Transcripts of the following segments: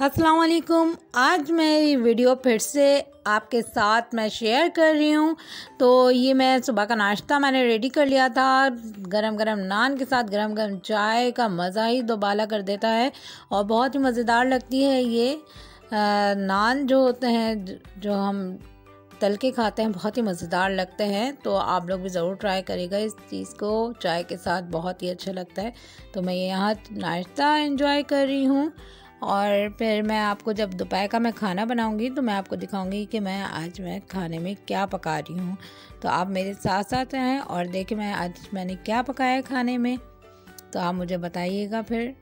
अस्सलाम वालेकुम आज मैं वीडियो फिर से आपके साथ मैं शेयर कर रही हूँ। तो ये मैं सुबह का नाश्ता मैंने रेडी कर लिया था। गरम गरम नान के साथ गरम गरम चाय का मज़ा ही दोबाला कर देता है और बहुत ही मज़ेदार लगती है ये। आ, नान जो होते हैं जो हम तल के खाते हैं बहुत ही मज़ेदार लगते हैं। तो आप लोग भी ज़रूर ट्राई करिएगा इस चीज़ को। चाय के साथ बहुत ही अच्छा लगता है। तो मैं यहाँ नाश्ता इंजॉय कर रही हूँ। और फिर मैं आपको जब दोपहर का मैं खाना बनाऊँगी तो मैं आपको दिखाऊँगी कि मैं आज मैं खाने में क्या पका रही हूँ। तो आप मेरे साथ साथ हैं और देखें मैं आज मैंने क्या पकाया खाने में। तो आप मुझे बताइएगा फिर।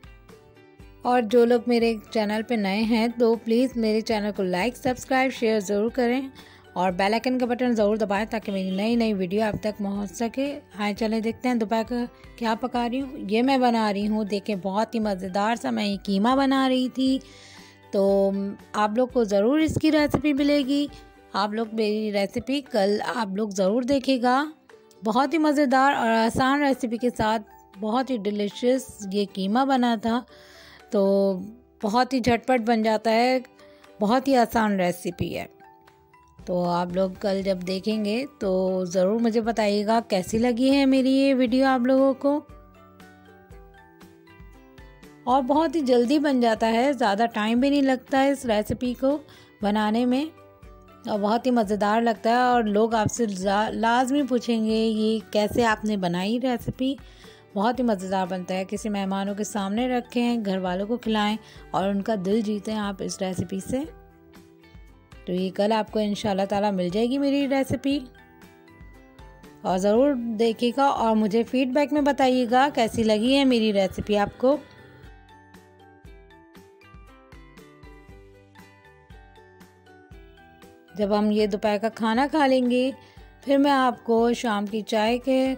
और जो लोग मेरे चैनल पे नए हैं तो प्लीज़ मेरे चैनल को लाइक, सब्सक्राइब, शेयर ज़रूर करें। और बेल आइकन का बटन ज़रूर दबाएँ ताकि मेरी नई नई वीडियो आप तक पहुँच सके। आए, चले, देखते हैं दोपहर का क्या पका रही हूँ। ये मैं बना रही हूँ। देखें, बहुत ही मज़ेदार सा मैं ये कीमा बना रही थी। तो आप लोग को ज़रूर इसकी रेसिपी मिलेगी। आप लोग मेरी रेसिपी कल आप लोग ज़रूर देखेगा। बहुत ही मज़ेदार और आसान रेसिपी के साथ बहुत ही डिलीशियस ये कीमा बना था। तो बहुत ही झटपट बन जाता है। बहुत ही आसान रेसिपी है। तो आप लोग कल जब देखेंगे तो ज़रूर मुझे बताइएगा कैसी लगी है मेरी ये वीडियो आप लोगों को। और बहुत ही जल्दी बन जाता है, ज़्यादा टाइम भी नहीं लगता है इस रेसिपी को बनाने में। और बहुत ही मज़ेदार लगता है और लोग आपसे लाजमी पूछेंगे ये कैसे आपने बनाई रेसिपी बहुत ही मज़ेदार बनता है, किसी मेहमानों के सामने रखें, घर वालों को खिलाएँ और उनका दिल जीतें आप इस रेसिपी से। तो ये कल आपको इन ताला मिल जाएगी मेरी रेसिपी और ज़रूर देखिएगा और मुझे फीडबैक में बताइएगा कैसी लगी है मेरी रेसिपी आपको। जब हम ये दोपहर का खाना खा लेंगे, फिर मैं आपको शाम की चाय के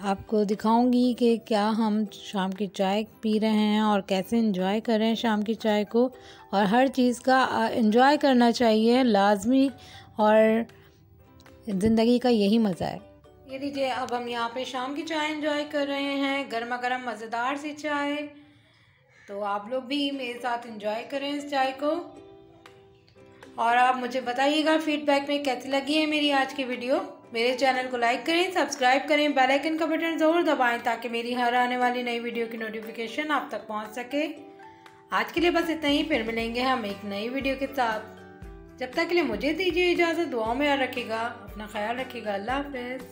आपको दिखाऊँगी कि क्या हम शाम की चाय पी रहे हैं और कैसे इंजॉय कर शाम की चाय को। और हर चीज़ का इंजॉय करना चाहिए, लाजमी और ज़िंदगी का यही मज़ा है। ये लीजिए, अब हम यहाँ पे शाम की चाय इंजॉय कर रहे हैं गर्मा गर्म मज़ेदार सी चाय। तो आप लोग भी मेरे साथ इंजॉय करें इस चाय को। और आप मुझे बताइएगा फीडबैक में कैसी लगी है मेरी आज की वीडियो मेरे चैनल को लाइक करें, सब्सक्राइब करें, बेल आइकन का बटन ज़रूर दबाएँ ताकि मेरी हर आने वाली नई वीडियो की नोटिफिकेशन आप तक पहुँच सके। आज के लिए बस इतना ही, फिर मिलेंगे हम एक नई वीडियो के साथ। जब तक के लिए मुझे दीजिए इजाज़त, दुआओं में याद रखिएगा, अपना ख्याल रखिएगा, अल्लाह हाफिज़।